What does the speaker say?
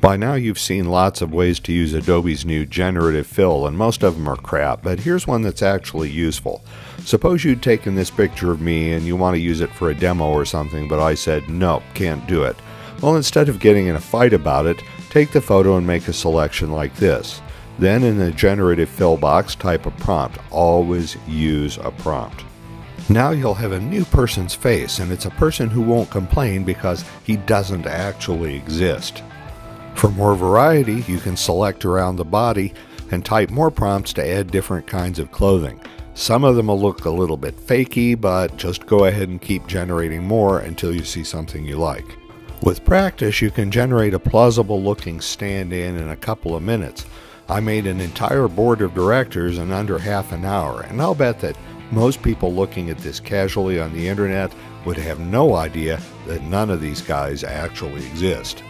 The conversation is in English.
By now, you've seen lots of ways to use Adobe's new generative fill, and most of them are crap, but here's one that's actually useful. Suppose you'd taken this picture of me and you want to use it for a demo or something, but I said, nope, can't do it. Well, instead of getting in a fight about it, take the photo and make a selection like this. Then in the generative fill box, type a prompt. Always use a prompt. Now you'll have a new person's face, and it's a person who won't complain because he doesn't actually exist. For more variety, you can select around the body and type more prompts to add different kinds of clothing. Some of them will look a little bit fakey, but just go ahead and keep generating more until you see something you like. With practice, you can generate a plausible looking stand in in a couple of minutes. I made an entire board of directors in under half an hour, and I'll bet that most people looking at this casually on the internet would have no idea that none of these guys actually exist.